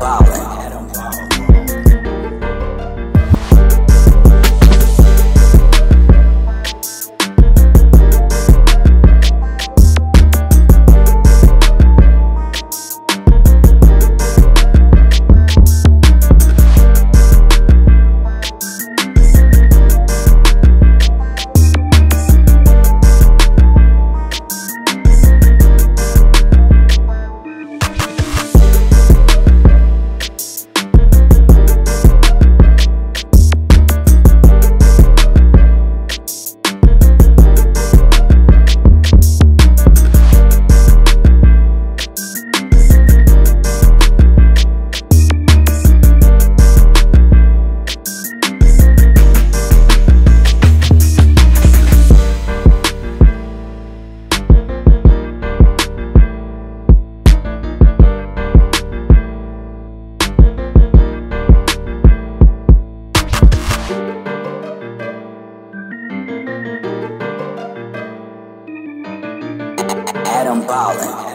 Wow. am ballin'.